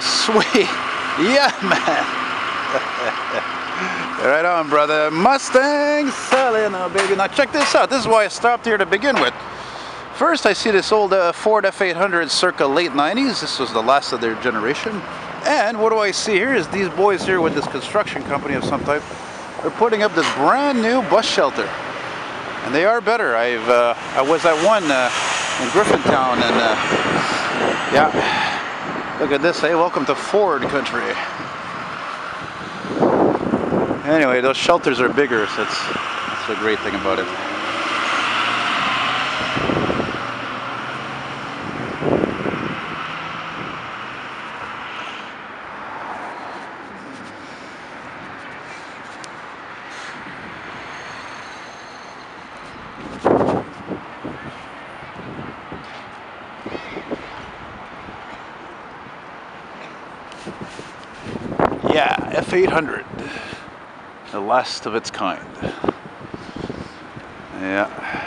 sweet. Yeah, man. right on, brother. Mustang selling now, baby. Now check this out. This is why I stopped here to begin with. First, I see this old uh, Ford F800 circa late 90s. This was the last of their generation. And what do I see here is these boys here with this construction company of some type. They're putting up this brand new bus shelter. And they are better. I've uh, I was at one uh, in Griffintown and uh, yeah, look at this. Hey, welcome to Ford country. Anyway, those shelters are bigger, so that's, that's the great thing about it. Yeah, F800. The last of its kind. Yeah.